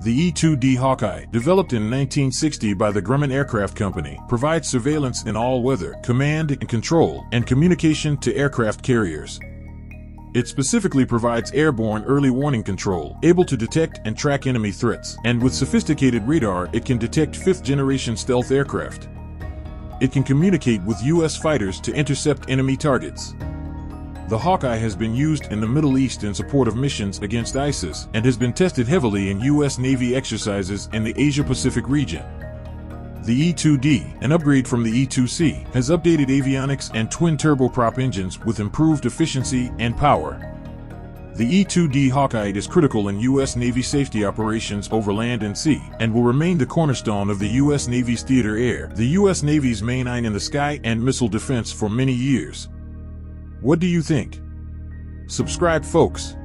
The E-2D Hawkeye, developed in 1960 by the Grumman Aircraft Company, provides surveillance in all weather, command and control, and communication to aircraft carriers. It specifically provides airborne early warning control, able to detect and track enemy threats, and with sophisticated radar, it can detect fifth generation stealth aircraft. It can communicate with U.S. fighters to intercept enemy targets. The Hawkeye has been used in the Middle East in support of missions against ISIS and has been tested heavily in U.S. Navy exercises in the Asia Pacific region. The E-2D, an upgrade from the E-2C, has updated avionics and twin turboprop engines with improved efficiency and power. The E-2D Hawkeye is critical in U.S. Navy safety operations over land and sea, and will remain the cornerstone of the U.S. Navy's theater air, the U.S. Navy's main eye in the sky and missile defense for many years. What do you think? Subscribe folks.